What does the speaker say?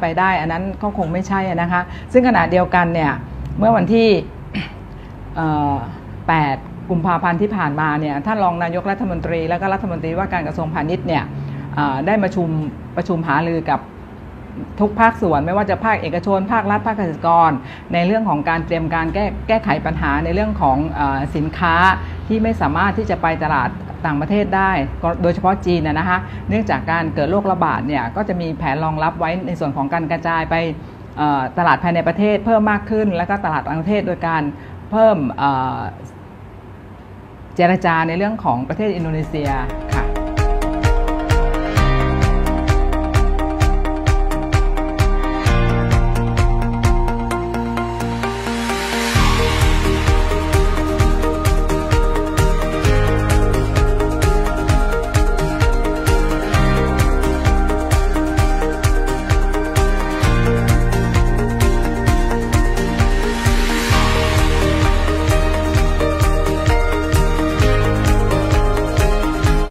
ไปได้ อันนั้นก็คงไม่ใช่นะคะ ซึ่งขณะเดียวกันเนี่ยเมื่อวันที่ 8 กุมภาพันธ์ที่ผ่านมาเนี่ยท่านรองนายกรัฐมนตรี และก็รัฐมนตรีว่าการกระทรวงพาณิชย์เนี่ยได้มาชุมประชุมหารือกับทุกภาคส่วนไม่ว่าจะภาคเอกชน ภาครัฐภาคเกษตรกร ในเรื่องของการเตรียมการแก้แก้ไขปัญหาในเรื่องของอสินค้าที่ไม่สามารถที่จะไปตลาด ต่างประเทศได้ โดยเฉพาะจีนนะฮะคะเนื่องจากการเกิดโรคระบาดเนี่ยก็จะมีแผนรองรับไว้ในส่วนของการกระจายไปตลาดภายในประเทศเพิ่มมากขึ้น แล้วก็ตลาดต่างประเทศโดยการเพิ่มเจรจาในเรื่องของประเทศอินโดนีเซียค่ะ